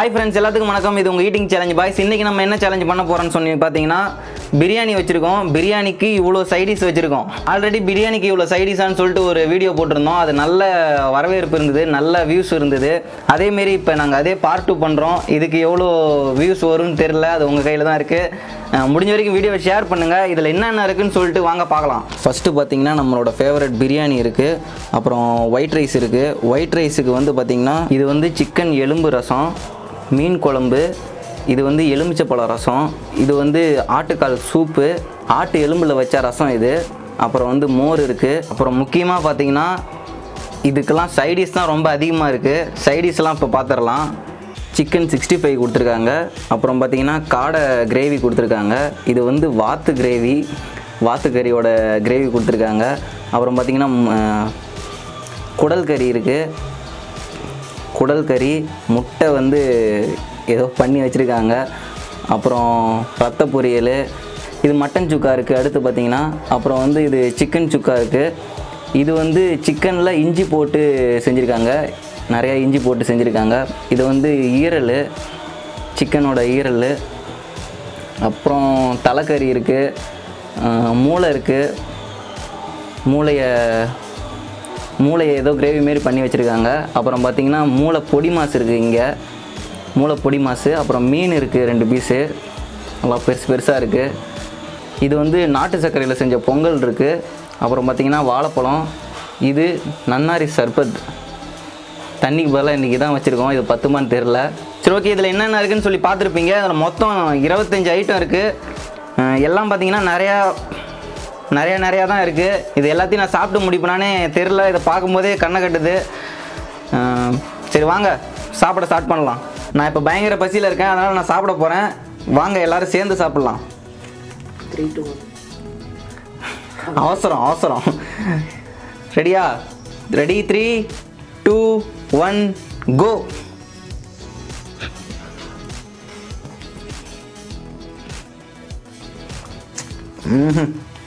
Hi friends எல்லாத்துக்கும் வணக்கம். இது உங்கள் ஈட்டிங் சேலஞ்ச் பாய்ஸ் இன்றைக்கி நம்ம என்ன சேலஞ்ச் பண்ண போகிறோம்னு சொல்லி பார்த்தீங்கன்னா பிரியாணி வச்சுருக்கோம். பிரியாணிக்கு இவ்வளோ சைடிஸ் வச்சுருக்கோம். ஆல்ரெடி பிரியாணிக்கு இவ்வளோ சைடிஸான்னு சொல்லிட்டு ஒரு வீடியோ போட்டிருந்தோம். அது நல்ல வரவேற்பு இருந்தது நல்ல வியூஸ் இருந்தது. அதேமாரி இப்போ நாங்கள் அதே பார்ட் டூ பண்ணுறோம் இதுக்கு எவ்வளோ வியூஸ் வரும்னு தெரில அது உங்கள் கையில் தான் இருக்குது முடிஞ்ச வரைக்கும் வீடியோவை ஷேர் பண்ணுங்கள் இதில் என்னென்ன இருக்குன்னு சொல்லிட்டு வாங்க பார்க்கலாம். ஃபஸ்ட்டு பார்த்தீங்கன்னா நம்மளோட ஃபேவரட் பிரியாணி இருக்குது அப்புறம் ஒயிட் ரைஸ் இருக்குது ஒயிட் ரைஸுக்கு வந்து பார்த்திங்கன்னா இது வந்து சிக்கன் எலும்பு ரசம். மீன் குழம்பு இது வந்து எலுமிச்சப்பழ ரசம் இது வந்து ஆட்டுக்கால் சூப்பு ஆட்டு எலும்பில் வச்ச ரசம் இது. அப்புறம் வந்து மோர் இருக்குது அப்புறம் முக்கியமாக பார்த்தீங்கன்னா இதுக்கெல்லாம் சைடிஷ் தான் ரொம்ப அதிகமாக இருக்குது சைடிஷ்லாம் இப்போ பார்த்துடலாம் சிக்கன் சிக்ஸ்டி ஃபைவ் கொடுத்துருக்காங்க. அப்புறம் பார்த்தீங்கன்னா காடை கிரேவி கொடுத்துருக்காங்க. இது வந்து வாத்து கிரேவி வாத்து கறியோட கிரேவி கொடுத்துருக்காங்க. அப்புறம் பார்த்தீங்கன்னா குடல் கறி இருக்குது குடல் கறி முட்டை வந்து ஏதோ பண்ணி வச்சுருக்காங்க. அப்புறம் ரத்த பொரியல் இது மட்டன் சுக்கா இருக்குது அடுத்து பார்த்திங்கன்னா அப்புறம் வந்து இது சிக்கன் சுக்கா இருக்குது இது வந்து சிக்கனில் இஞ்சி போட்டு செஞ்சுருக்காங்க. நிறையா இஞ்சி போட்டு செஞ்சுருக்காங்க. இது வந்து ஈரல் சிக்கனோட ஈரல். அப்புறம் தலைக்கறி இருக்குது மூளை இருக்குது மூளையை மூளையை ஏதோ கிரேவி மாரி பண்ணி வச்சுருக்காங்க. அப்புறம் பார்த்தீங்கன்னா மூளை பொடி மாசு இருக்குது இங்கே. மூளை பொடி மாசு அப்புறம் மீன் இருக்குது ரெண்டு பீஸு நல்லா பெருசு பெருசாக இருக்குது இது வந்து நாட்டு சர்க்கரையில் செஞ்ச பொங்கல் இருக்குது அப்புறம் பார்த்தீங்கன்னா வாழைப்பழம். இது நன்னாரி சர்பத். தண்ணிக்கு பதிலாக இன்றைக்கி தான் வச்சுருக்கோம். இது பத்துமான்னு தெரில சரி ஓகே இதில் என்னென்ன இருக்குதுன்னு சொல்லி பார்த்துருப்பீங்க. அதில் மொத்தம் இருபத்தஞ்சி ஐட்டம் இருக்குது எல்லாம் பார்த்தீங்கன்னா நிறையா நிறையா நிறையா தான் இருக்குது இது எல்லாத்தையும் நான் சாப்பிட்டு முடிப்பேனானே தெரில இதை பார்க்கும்போதே கண்ணை கட்டுது. சரி வாங்க. சாப்பிட ஸ்டார்ட் பண்ணலாம். நான் இப்போ பயங்கர பசியில் இருக்கேன். அதனால் நான் சாப்பிட போகிறேன் வாங்க எல்லாரும் சேர்ந்து சாப்பிட்லாம். அவசரம் அவசரம். ரெடியா ready three two one go வாத்து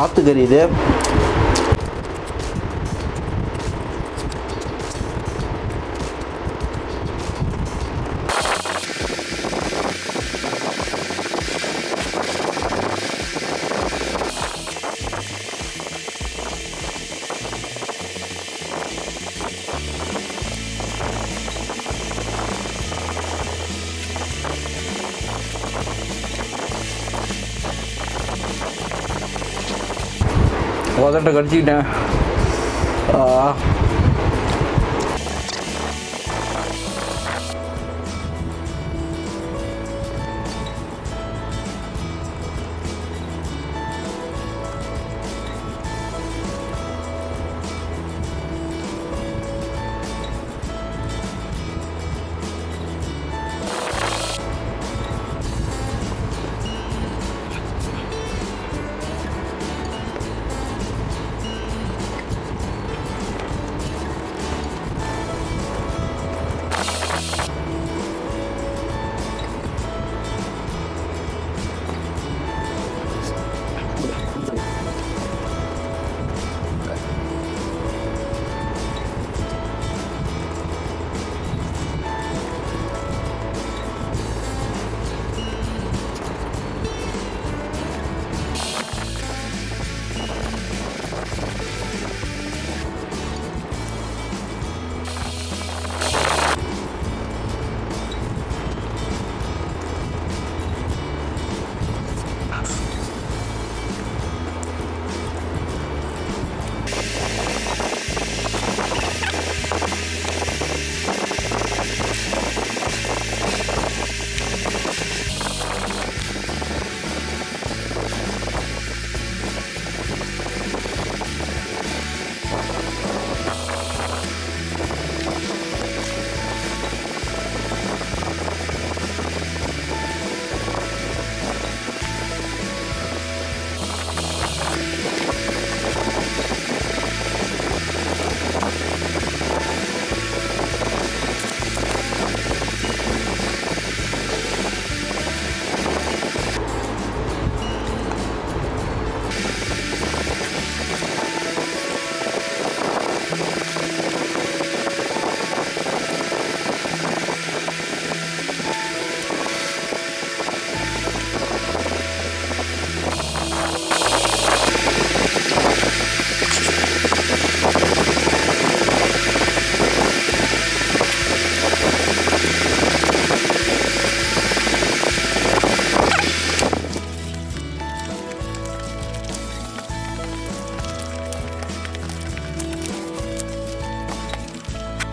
கறி உதட்ட கடிச்சிக்கிட்டேன்.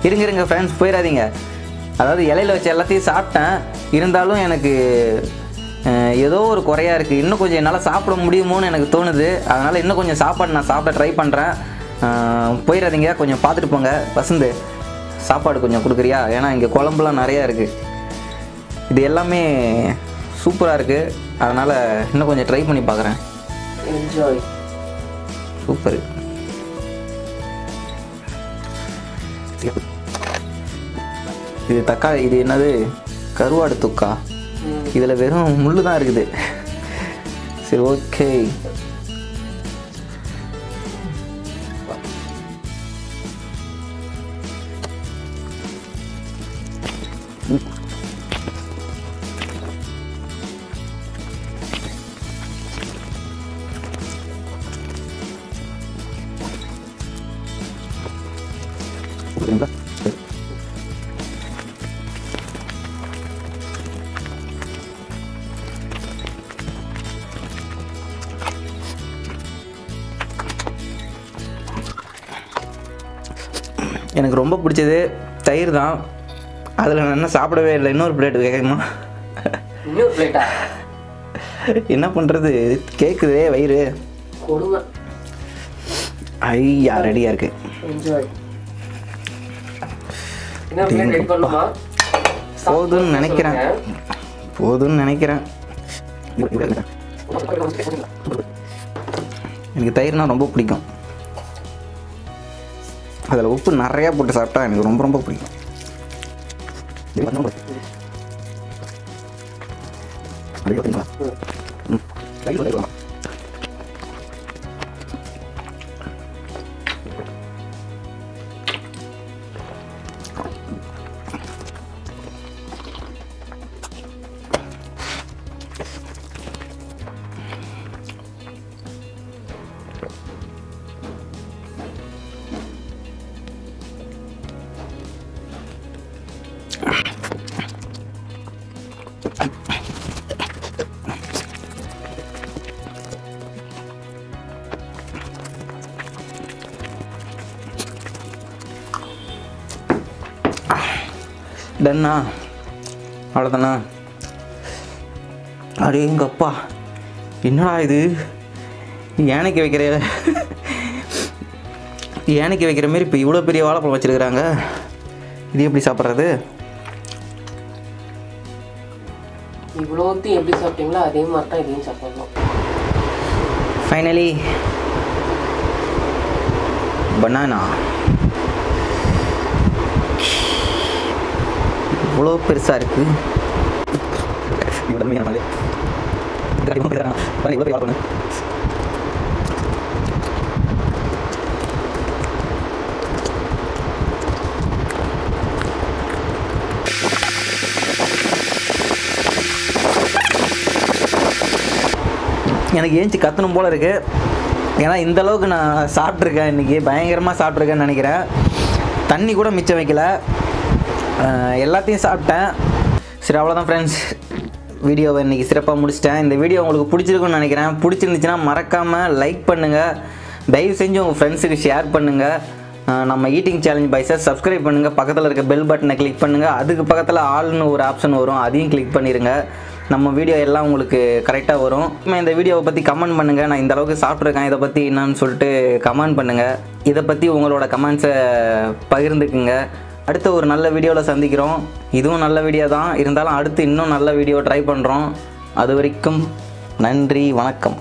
இருங்க இருங்க ஃப்ரெண்ட்ஸ் போயிடாதீங்க. அதாவது இலையில வச்ச எல்லாத்தையும் சாப்பிட்டேன். இருந்தாலும் எனக்கு ஏதோ ஒரு குறையா இருக்குது இன்னும் கொஞ்சம் என்னால் சாப்பிட முடியுமோன்னு எனக்கு தோணுது. அதனால் இன்னும் கொஞ்சம் சாப்பாடு நான் சாப்பிட ட்ரை பண்ணுறேன் போயிடாதீங்க கொஞ்சம் பார்த்துட்டு போங்க. வசந்து சாப்பாடு கொஞ்சம் கொடுக்குறியா? ஏன்னா இங்கே குழம்புலாம் நிறையா இருக்குது இது எல்லாமே சூப்பராக இருக்குது அதனால் இன்னும் கொஞ்சம் ட்ரை பண்ணி பார்க்குறேன். Enjoy super. இது தக்காளி இது என்னது? கருவாடு துக்கா. இதில் வெறும் முள்ளு தான் இருக்குது. சரி ஓகே எனக்கு ரொம்ப பிடிச்சது தயிர் தான். அதில் நான் என்ன சாப்பிடவே இல்லை. இன்னொரு பிளேட் கேட்கணுமா? இன்னொரு பிளேட்டா என்ன பண்ணுறது கேட்குதே வயிறு. ஐயா ரெடியாக இருக்கு. போதும்னு நினைக்கிறேன். போதும்னு நினைக்கிறேன். எனக்கு தயிர்னா ரொம்ப பிடிக்கும். அதில் உப்பு நிறையா போட்டு சாப்பிட்டா எனக்கு ரொம்ப ரொம்ப பிடிக்கும். டன்னா அவ்வளோதானா அடே எங்கள் அப்பா என்னடா இது? யானைக்கு வைக்கிற யானைக்கு வைக்கிற மாரி இப்போ இவ்வளோ பெரிய வாழைப்பழம் வச்சுருக்குறாங்க. இது எப்படி சாப்பிட்றது? இவ்வளோத்தையும் எப்படி சாப்பிட்டீங்களோ அதே மாதிரி தான் இதையும் சாப்பிடணும். ஃபைனலி பனானா இவ்வளோ பெருசாக இருக்குது எனக்கு ஏஞ்சி கத்தணும் போல இருக்கு. ஏன்னா இந்த அளவுக்கு நான் சாப்பிட்ருக்கேன் இன்றைக்கி பயங்கரமாக சாப்பிட்ருக்கேன்னு நினைக்கிறேன். தண்ணி கூட மிச்சம் வைக்கல. எல்லாத்தையும் சாப்பிட்டேன். சரி அவ்வளோதான் ஃப்ரெண்ட்ஸ் வீடியோவை இன்றைக்கி சிறப்பாக முடிச்சிட்டேன். இந்த வீடியோ உங்களுக்கு பிடிச்சிருக்குன்னு நினைக்கிறேன். பிடிச்சிருந்துச்சுன்னா மறக்காமல் லைக் பண்ணுங்கள் தயவு செஞ்சு உங்கள் ஃப்ரெண்ட்ஸுக்கு ஷேர் பண்ணுங்கள் நம்ம ஈட்டிங் சேலஞ்ச் பைஸை சப்ஸ்கிரைப் பண்ணுங்கள் பக்கத்தில் இருக்க பெல் பட்டனை கிளிக் பண்ணுங்கள் அதுக்கு பக்கத்தில் ஆல்னு ஒரு ஆப்ஷன் வரும். அதையும் கிளிக் பண்ணிடுங்க நம்ம வீடியோ எல்லாம் உங்களுக்கு கரெக்டாக வரும். இந்த வீடியோவை பற்றி கமெண்ட் பண்ணுங்கள் நான் இந்த அளவுக்கு சாப்பிட்ருக்கேன் இதை பற்றி என்னன்னு சொல்லிட்டு கமெண்ட் பண்ணுங்கள் இதை பற்றி உங்களோட கமெண்ட்ஸை பகிர்ந்துக்குங்க. அடுத்த ஒரு நல்ல வீடியோவில் சந்திக்கிறோம். இதுவும் நல்ல வீடியோ தான். இருந்தாலும் அடுத்து இன்னும் நல்ல வீடியோ ட்ரை பண்ணுறோம் அது வரைக்கும் நன்றி வணக்கம்.